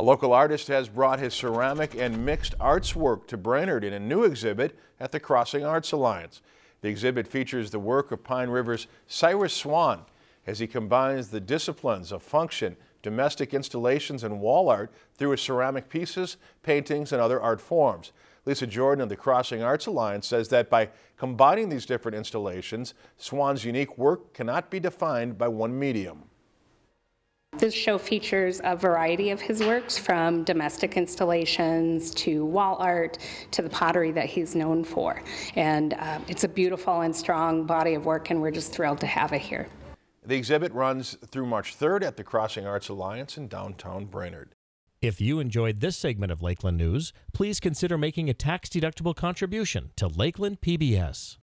A local artist has brought his ceramic and mixed arts work to Brainerd in a new exhibit at the Crossing Arts Alliance. The exhibit features the work of Pine River's Cyrus Swan as he combines the disciplines of function, domestic installations, and wall art through his ceramic pieces, paintings, and other art forms. Lisa Jordan of the Crossing Arts Alliance says that by combining these different installations, Swan's unique work cannot be defined by one medium. This show features a variety of his works from domestic installations to wall art to the pottery that he's known for. And uh, it's a beautiful and strong body of work, and we're just thrilled to have it here. The exhibit runs through March 3rd at the Crossing Arts Alliance in downtown Brainerd. If you enjoyed this segment of Lakeland News, please consider making a tax-deductible contribution to Lakeland PBS.